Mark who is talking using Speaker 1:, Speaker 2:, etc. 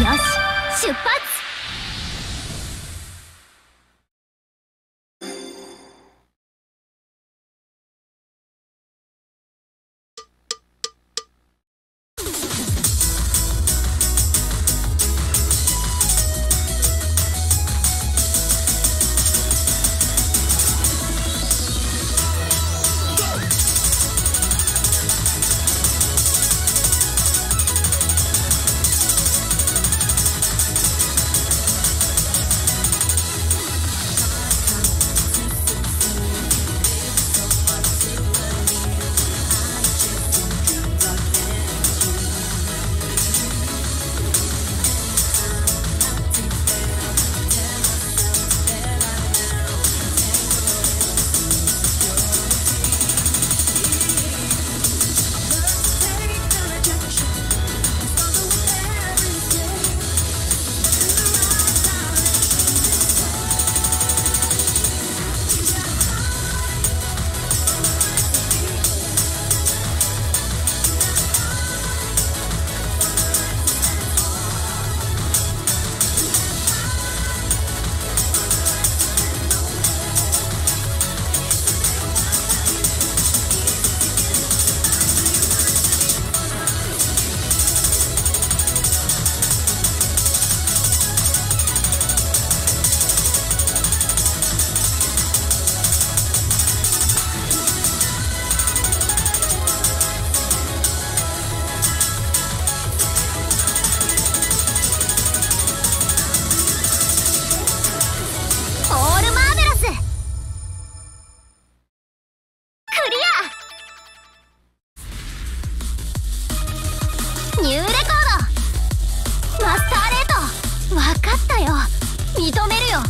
Speaker 1: よし。出発。よ。認めるよ。